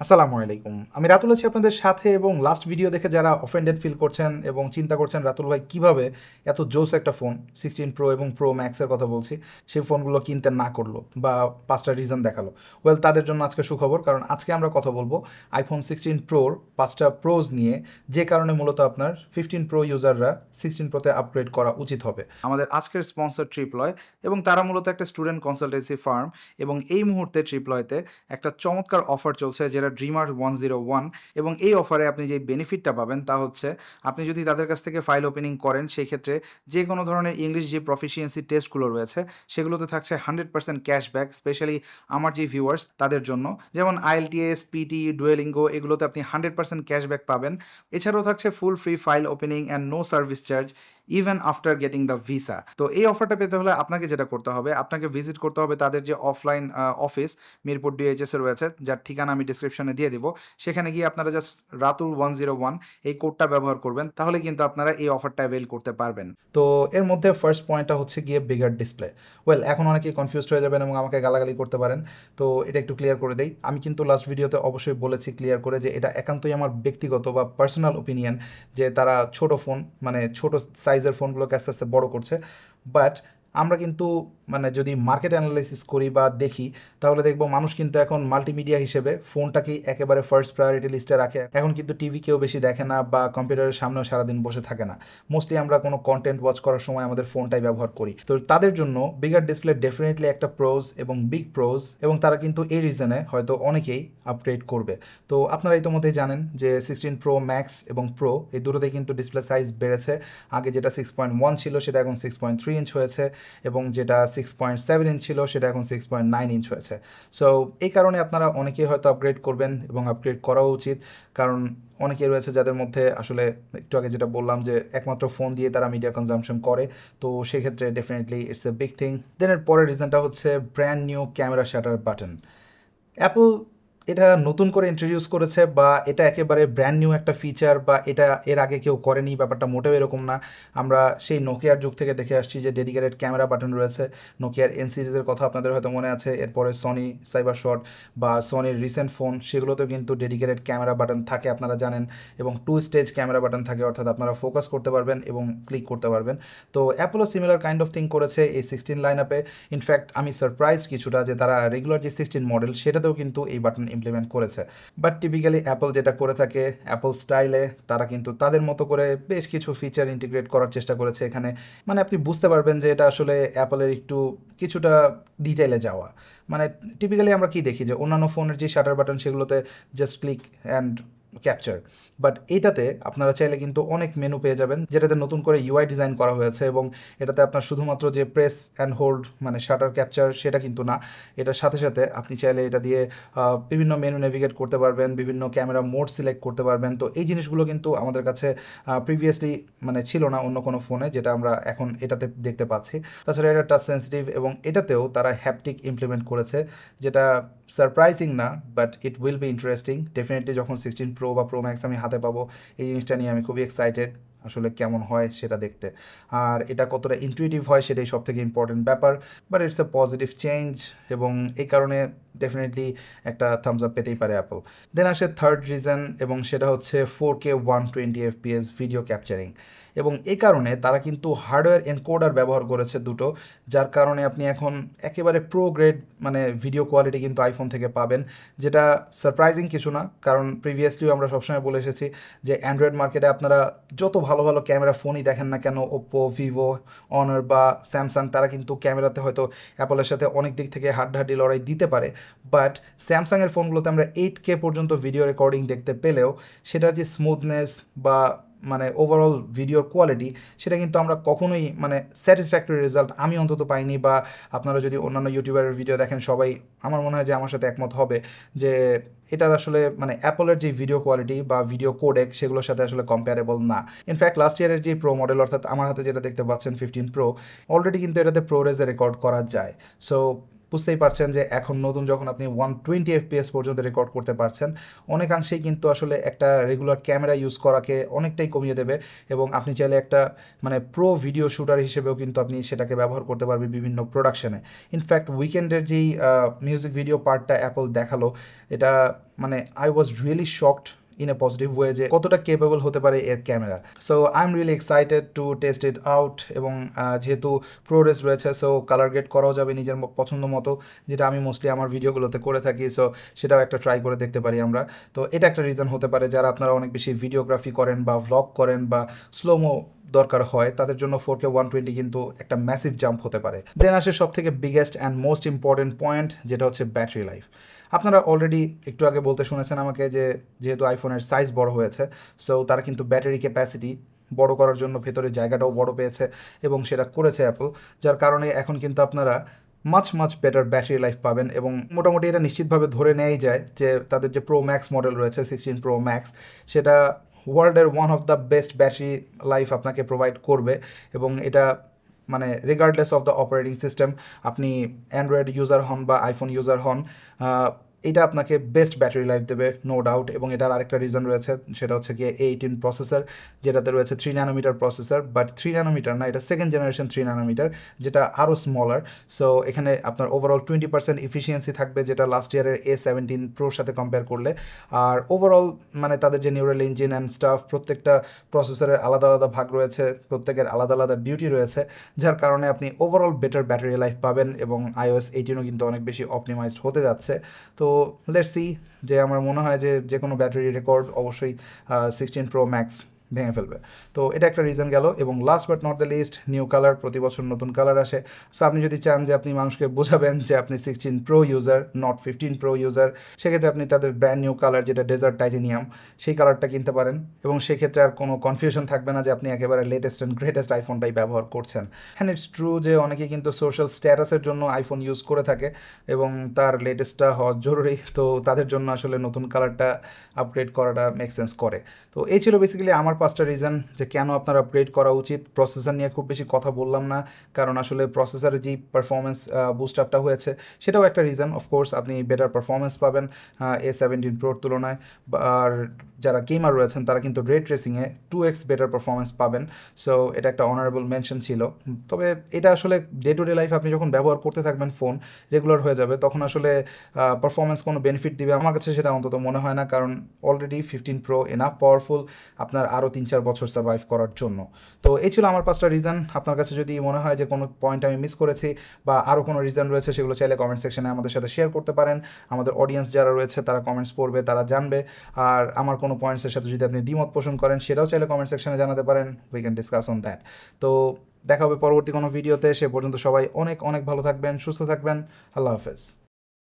আসসালামু আলাইকুম। আমি রাতুল আছি আপনাদের সাথে এবং লাস্ট ভিডিও দেখে যারা অফেন্ডেড ফিল করছেন এবং চিন্তা করছেন রাতুল ভাই কীভাবে এত জোস একটা ফোন সিক্সটিন প্রো এবং প্রো ম্যাক্সের কথা বলছি, সেই ফোনগুলো কিনতে না করল বা পাঁচটা রিজন দেখাল। ওয়েল তাদের জন্য আজকে সুখবর, কারণ আজকে আমরা কথা বলব আইফোন সিক্সটিন প্রোর পাঁচটা প্রোজ নিয়ে, যে কারণে মূলত আপনার ফিফটিন প্রো ইউজাররা সিক্সটিন প্রোতে আপগ্রেড করা উচিত হবে। আমাদের আজকের স্পন্সর ট্রিপলয় এবং তারা মূলত একটা স্টুডেন্ট কনসালটেন্সি ফার্ম এবং এই মুহূর্তে ট্রিপলয়তে একটা চমৎকার অফার চলছে, যেটা ড্রিমার ওয়ান জিরো ওয়ান এবং এই অফারে আপনি যে বেনিফিটটা পাবেন তা হচ্ছে আপনি যদি তাদের কাছ থেকে ফাইল ওপেনিং করেন সেই ক্ষেত্রে যে কোনো ধরনের ইংলিশ যে প্রফিসিয়েন্সি টেস্টগুলো রয়েছে, সেগুলোতে থাকছে হান্ড্রেড পার্সেন্ট ক্যাশব্যাক স্পেশালি আমার যে ভিউয়ার্স তাদের জন্য। যেমন আইএলটিএস পিটি ডুয়েলিঙ্গো এগুলোতে আপনি হান্ড্রেড পার্সেন্ট ক্যাশব্যাক পাবেন। এছাড়াও থাকছে full free file opening and no service charge even after getting the visa তো এই অফারটা পেতে হলে আপনাকে যেটা করতে হবে, আপনাকে ভিজিট করতে হবে তাদের যে অফলাইন অফিস মিরপুর ডিএইচএস রয়েছে, যার ঠিকানা আমি ডিসক্রিপশনে দিয়ে দিব। সেখানে গিয়ে আপনারা just Ratul one zero one এই কোডটা ব্যবহার করবেন, তাহলে কিন্তু আপনারা এই অফারটা অ্যাভেল করতে পারবেন। তো এর মধ্যে ফার্স্ট পয়েন্টটা হচ্ছে গিয়ে বিগার ডিসপ্লে ওয়েল এখন অনেকে কনফিউজড হয়ে যাবেন এবং আমাকে গালাগালি করতে পারেন, তো এটা একটু ক্লিয়ার করে দেই। আমি কিন্তু লাস্ট ভিডিওতে অবশ্যই বলেছি ক্লিয়ার করে যে এটা একান্তই আমার ব্যক্তিগত বা পার্সোনাল ওপিনিয়ন যে তারা ছোট ফোন মানে ছোট সাইজের ফোনগুলোকে আস্তে আস্তে বড় করছে। বাট আমরা কিন্তু মানে যদি মার্কেট অ্যানালাইসিস করি বা দেখি, তাহলে দেখব মানুষ কিন্তু এখন মাল্টিমিডিয়া হিসেবে ফোনটাকেই একেবারে ফার্স্ট প্রায়োরিটি লিস্টে রাখে। এখন কিন্তু টিভি কেউ বেশি দেখে না বা কম্পিউটারের সামনেও সারাদিন বসে থাকে না। মোস্টলি আমরা কোনো কন্টেন্ট ওয়াচ করার সময় আমাদের ফোনটাই ব্যবহার করি। তো তাদের জন্য বিগার ডিসপ্লে ডেফিনেটলি একটা প্রোজ এবং বিগ প্রোজ এবং তারা কিন্তু এই রিজনে হয়তো অনেকেই আপগ্রেড করবে। তো আপনারা ইতিমধ্যেই জানেন যে সিক্সটিন প্রো ম্যাক্স এবং প্রো এই দুটোতেই কিন্তু ডিসপ্লে সাইজ বেড়েছে। আগে যেটা সিক্স পয়েন্ট ওয়ান ছিল, সেটা এখন সিক্স পয়েন্ট থ্রি ইঞ্চ হয়েছে। এবং যেটা সিক্স পয়েন্ট সেভেন ইঞ্চ ছিল, সেটা এখন সিক্স পয়েন্ট নাইন ইঞ্চ হয়েছে। সো এই কারণে আপনারা অনেকেই হয়তো আপগ্রেড করবেন এবং আপগ্রেড করাও উচিত। কারণ অনেকে রয়েছে যাদের মধ্যে আসলে একটু আগে যেটা বললাম যে একমাত্র ফোন দিয়ে তারা মিডিয়া কনজামশন করে, তো সেক্ষেত্রে definitely it's a big thing then এর পরের রিজনটা হচ্ছে brand new camera shutter button Apple এটা নতুন করে ইন্ট্রোডিউস করেছে বা এটা একেবারে ব্র্যান্ড নিউ একটা ফিচার বা এটা এর আগে কেউ করেনি, ব্যাপারটা মোটেও এরকম না। আমরা সেই নোকিয়ার যুগ থেকে দেখে আসছি যে ডেডিকেটেড ক্যামেরা বাটন রয়েছে। নোকিয়ার এন সিরিজের কথা আপনাদের হয়তো মনে আছে, এরপরে সনি সাইবার শট বা সনির রিসেন্ট ফোন সেগুলোতেও কিন্তু ডেডিকেটেড ক্যামেরা বাটন থাকে আপনারা জানেন এবং টু স্টেজ ক্যামেরা বাটন থাকে, অর্থাৎ আপনারা ফোকাস করতে পারবেন এবং ক্লিক করতে পারবেন। তো অ্যাপোলো সিমিলার কাইন্ড অফ থিং করেছে এই সিক্সটিন লাইন আপে ইনফ্যাক্ট আমি সারপ্রাইজ কিছুটা যে তারা রেগুলার যে সিক্সটিন মডেল সেটাতেও কিন্তু এই বাটন ইমপ্লিমেন্ট করেছে। বাট টিপিক্যালি অ্যাপল যেটা করে থাকে অ্যাপল স্টাইলে তারা কিন্তু তাদের মতো করে বেশ কিছু ফিচার ইন্টিগ্রেট করার চেষ্টা করেছে এখানে। মানে আপনি বুঝতে পারবেন যে এটা আসলে অ্যাপলের একটু কিছুটা ডিটেলে যাওয়া। মানে টিপিক্যালি আমরা কি দেখি যে অন্যান্য ফোনের যে শাটার বাটন সেগুলোতে just click and capture but এটাতে আপনারা চাইলে কিন্তু অনেক মেনু পেয়ে যাবেন, যেটাতে নতুন করে ইউআই ডিজাইন করা হয়েছে এবং এটাতে আপনার শুধুমাত্র যে প্রেস অ্যান্ড হোল্ড মানে শাটার ক্যাপচার সেটা কিন্তু না। এটার সাথে সাথে আপনি চাইলে এটা দিয়ে বিভিন্ন মেনু নেভিগেট করতে পারবেন, বিভিন্ন ক্যামেরা মোড সিলেক্ট করতে পারবেন। তো এই জিনিসগুলো কিন্তু আমাদের কাছে প্রিভিয়াসলি মানে ছিল না অন্য কোনো ফোনে যেটা আমরা এখন এটাতে দেখতে পাচ্ছি। তাছাড়া এটা টাচ সেন্সিটিভ এবং এটাতেও তারা হ্যাপটিক ইমপ্লিমেন্ট করেছে, যেটা সারপ্রাইজিং না but it will be interesting definitely যখন সিক্সটিন প্রো বা প্রো ম্যাক্স আমি হাতে পাবো। এই জিনিসটা নিয়ে আমি খুবই এক্সাইটেড আসলে কেমন হয় সেটা দেখতে। আর এটা কতটা ইনটুয়েটিভ হয় সেটাই সব থেকে ইম্পর্টেন্ট ব্যাপার। But it's a positive change এবং এই কারণে ডেফিনেটলি একটা থামস আপ পেতেই পারে অ্যাপল দেন আসে থার্ড রিজন এবং সেটা হচ্ছে four K one twenty FPS video capturing এবং এই কারণে তারা কিন্তু হার্ডওয়্যার এনকোডার ব্যবহার করেছে দুটো, যার কারণে আপনি এখন একেবারে প্রো গ্রেড মানে ভিডিও কোয়ালিটি কিন্তু আইফোন থেকে পাবেন, যেটা সারপ্রাইজিং কিছু না। কারণ প্রিভিয়াসলিও আমরা সবসময় বলে এসেছি যে অ্যান্ড্রয়েড মার্কেটে আপনারা যত ভালো ভালো ক্যামেরা ফোনই দেখেন না কেন ওপ্পো ভিভো অনার বা স্যামসাং তারা কিন্তু ক্যামেরাতে হয়তো অ্যাপলের সাথে অনেক দিক থেকে হাড্ডাহাড্ডি লড়াই দিতে পারে। বাট স্যামসাংয়ের ফোনগুলোতে আমরা এইট কে পর্যন্ত ভিডিও রেকর্ডিং দেখতে পেলেও সেটার যে স্মুথনেস বা মানে ওভারঅল ভিডিওর কোয়ালিটি সেটা কিন্তু আমরা কখনোই মানে স্যাটিসফ্যাক্টরি রেজাল্ট আমি অন্তত পাইনি বা আপনারা যদি অন্যান্য ইউটিউবারের ভিডিও দেখেন, সবাই আমার মনে হয় যে আমার সাথে একমত হবে যে এটার আসলে মানে অ্যাপলের যে ভিডিও কোয়ালিটি বা ভিডিও কোডেক সেগুলোর সাথে আসলে কম্পেয়ারেবল না। ইনফ্যাক্ট লাস্ট ইয়ারের যে প্রো মডেল অর্থাৎ আমার হাতে যেটা দেখতে পাচ্ছেন ফিফটিন প্রো অলরেডি কিন্তু এটাতে প্রো রেজে রেকর্ড করা যায়। সো বুঝতেই পারছেন যে এখন নতুন যখন আপনি ওয়ান টোয়েন্টি এফপিএস পর্যন্ত রেকর্ড করতে পারছেন, অনেকাংশেই কিন্তু আসলে একটা রেগুলার ক্যামেরা ইউজ করাকে অনেকটাই কমিয়ে দেবে এবং আপনি চাইলে একটা মানে প্রো ভিডিও শুটার হিসেবেও কিন্তু আপনি সেটাকে ব্যবহার করতে পারবেন বিভিন্ন প্রোডাকশনে ইনফ্যাক্ট উইকেন্ডের যেই মিউজিক ভিডিও পার্টটা অ্যাপল দেখাল, এটা মানে I was really shocked in a positive way যে কতটা কেপেবল হতে পারে এর camera so I am really excited to test it out এবং যেহেতু প্রোরেস রয়েছে সো কালার গেট করাও যাবে নিজের পছন্দ মতো, যেটা আমি মোস্টলি আমার ভিডিওগুলোতে করে থাকি সো সেটাও একটা ট্রাই করে দেখতে পারি আমরা। তো এটা একটা রিজন হতে পারে যারা আপনারা অনেক বেশি ভিডিওগ্রাফি করেন বা ভ্লগ করেন বা স্লোমো দরকার হয়, তাদের জন্য ফোর কে ওয়ান টোয়েন্টি কিন্তু একটা ম্যাসিভ জাম্প হতে পারে। দেন আসে সব থেকে biggest and most important point যেটা হচ্ছে ব্যাটারি লাইফ আপনারা অলরেডি একটু আগে বলতে শুনেছেন আমাকে যে, যেহেতু আইফোনের সাইজ বড় হয়েছে সো তারা কিন্তু ব্যাটারি ক্যাপাসিটি বড় করার জন্য ভেতরে জায়গাটাও বড় পেয়েছে এবং সেটা করেছে অ্যাপল যার কারণে এখন কিন্তু আপনারা much much better battery life পাবেন এবং মোটামুটি এটা নিশ্চিতভাবে ধরে নেওয়াই যায় যে, তাদের যে প্রো ম্যাক্স মডেল রয়েছে সিক্সটিন প্রো ম্যাক্স সেটা ওয়ার্ল্ডের one of the best battery life আপনাকে প্রোভাইড করবে এবং এটা মানে regardless of the operating system আপনি অ্যান্ড্রয়েড ইউজার হন বা আইফোন ইউজার হন এটা আপনাকে বেস্ট ব্যাটারি লাইফ দেবে নো ডাউট এবং এটার আরেকটা রিজন রয়েছে, সেটা হচ্ছে গিয়ে এইটিন প্রসেসর যেটাতে রয়েছে three nanometer processor but three nanometer না, এটা সেকেন্ড জেনারেশন থ্রি ন্যানোমিটার যেটা আরও স্মলার সো এখানে আপনার ওভারঅল টোয়েন্টি পার্সেন্ট ইফিসিয়েন্সি থাকবে, যেটা লাস্ট ইয়ারের এ সেভেন্টিন প্রোর সাথে কম্পেয়ার করলে, আর ওভারঅল মানে তাদের যে নিউরাল ইঞ্জিন অ্যান্ড স্টাফ প্রত্যেকটা প্রসেসরের আলাদা আলাদা ভাগ রয়েছে, প্রত্যেকের আলাদা আলাদা ডিউটি রয়েছে, যার কারণে আপনি ওভারঅল বেটার ব্যাটারি লাইফ পাবেন, এবং আইওএস এইটিনও কিন্তু অনেক বেশি অপটিমাইজড হতে যাচ্ছে, তো লেটস সি যে আমার মনে হয় যে যে কোনো ব্যাটারি রেকর্ড অবশ্যই সিক্সটিন প্রো ম্যাক্স ভেঙে ফেলবে। তো এটা একটা রিজন গেল এবং last but not the least new colour প্রতি বছর নতুন কালার আসে। সো আপনি যদি চান যে আপনি মানুষকে বোঝাবেন যে আপনি sixteen pro user not fifteen pro user সেক্ষেত্রে আপনি তাদের ব্র্যান্ড নিউ কালার যেটা ডেজার্ট টাইটেনিয়াম সেই কালারটা কিনতে পারেন এবং সেক্ষেত্রে আর কোনো কনফিউশন থাকবে না যে আপনি একেবারে লেটেস্ট অ্যান্ড গ্রেটেস্ট আইফোনটাই ব্যবহার করছেন। হ্যান্ড ইটস ট্রু যে অনেকে কিন্তু সোশ্যাল স্ট্যাটাসের জন্য আইফোন ইউজ করে থাকে এবং তার লেটেস্টটা হওয়া জরুরি। তো তাদের জন্য আসলে নতুন কালারটা আপগ্রেড করাটা মেক সেন্স করে। তো এই ছিল বেসিক্যালি আমার পাঁচটা রিজন যে কেন আপনার আপগ্রেড করা উচিত। প্রসেসর নিয়ে খুব বেশি কথা বললাম না, কারণ আসলে প্রসেসরের যে পারফরমেন্স বুস্ট আপটা হয়েছে, সেটাও একটা রিজন অফকোর্স আপনি বেটার পারফরমেন্স পাবেন এ সেভেন্টিন প্রোর তুলনায় আর যারা গেমার রয়েছেন, তারা কিন্তু রেড রেসিংয়ে টু এক্স বেটার পারফরমেন্স পাবেন। সো এটা একটা অনারেবল মেনশন ছিল। তবে এটা আসলে ডে টু ডে লাইফ আপনি যখন ব্যবহার করতে থাকবেন ফোন রেগুলার হয়ে যাবে, তখন আসলে পারফরমেন্স কোনো বেনিফিট দিবে? আমার কাছে সেটা অন্তত মনে হয় না, কারণ already fifteen pro enough powerful আপনার আরও তিন চার বছর সার্ভাইভ করার জন্য। তো এই ছিল আমার পাঁচটা রিজন আপনার কাছে যদি মনে হয় যে কোনো পয়েন্ট আমি মিস করেছি বা আরও কোনো রিজন রয়েছে, সেগুলো চাইলে কমেন্ট সেকশনে আমাদের সাথে শেয়ার করতে পারেন। আমাদের অডিয়েন্স যারা রয়েছে, তারা কমেন্টস পড়বে, তারা জানবে। আর আমার কোনো পয়েন্টসের সাথে যদি আপনি দ্বিমত পোষণ করেন, সেটাও চাইলে কমেন্ট সেকশনে জানাতে পারেন। We can discuss on that তো দেখা হবে পরবর্তী কোনো ভিডিওতে সে পর্যন্ত সবাই অনেক অনেক ভালো থাকবেন, সুস্থ থাকবেন। আল্লাহ হাফেজ।